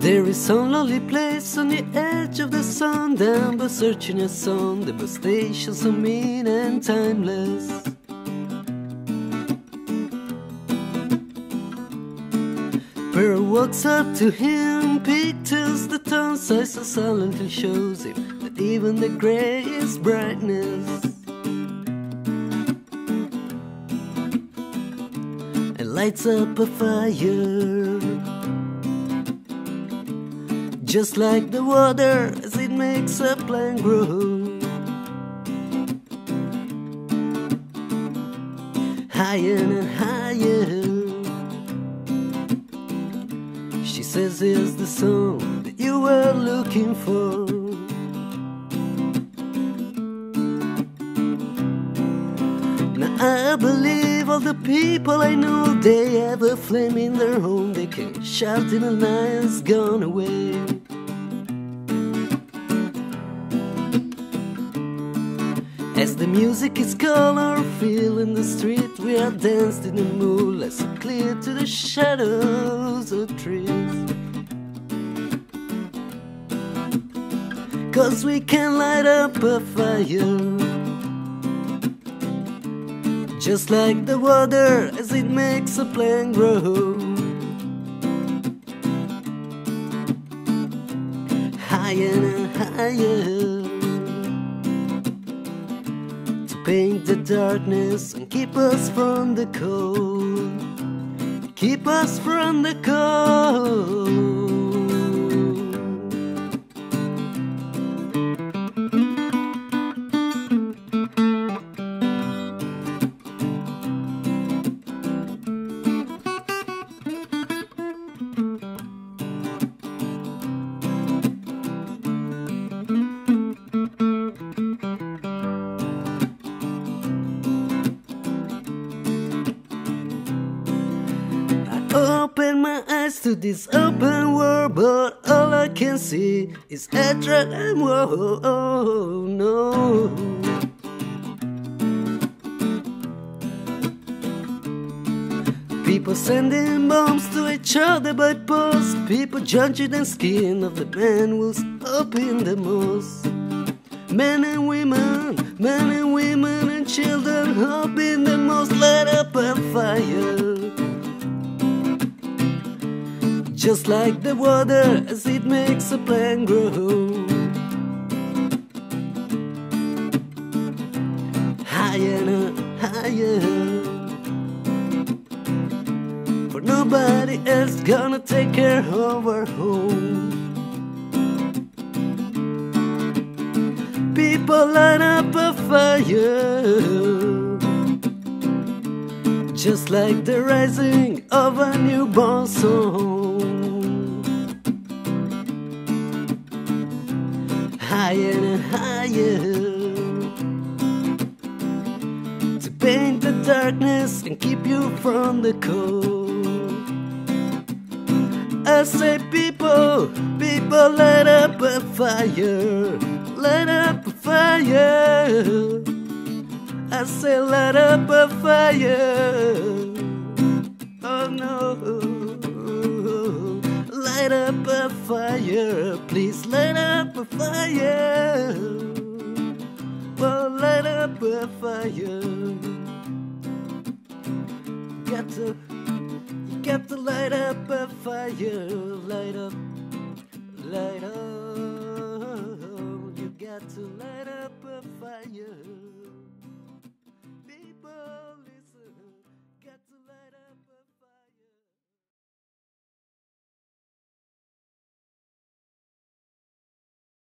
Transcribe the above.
There is some lonely place on the edge of the sun. Down by searching a song The bus stations so mean and timeless. Pearl walks up to him, pictures the town size so silently shows him that even the gray is brightness. And lights up a fire, just like the water as it makes a plant grow. Higher and higher. She says it's the song that you were looking for. All the people I know they have a flame in their home. They can shout in the night it's gone away. As the music is color feel in the street we are danced in the moonlight clear to the shadows of trees. Cause we can light up a fire Just like the water as it makes a plant grow Higher and higher To paint the darkness and keep us from the cold. Keep us from the cold. Open my eyes to this open world, but all I can see is hatred and war. Oh, no. People sending bombs to each other by post. People judging the skin of the man who's up in the most. Men and women, men and women and children Just like the water as it makes a plant grow. Higher higher. For nobody else gonna take care of our home. People light up a fire. Just like the rising of a newborn song. Higher and higher to paint the darkness and keep you from the cold. I say, people, people, light up a fire, light up a fire. I say light up a fire. Oh no. Light up a fire. Please light up a fire. Well, light up a fire. You Got to, you got to light up a fire. Light up.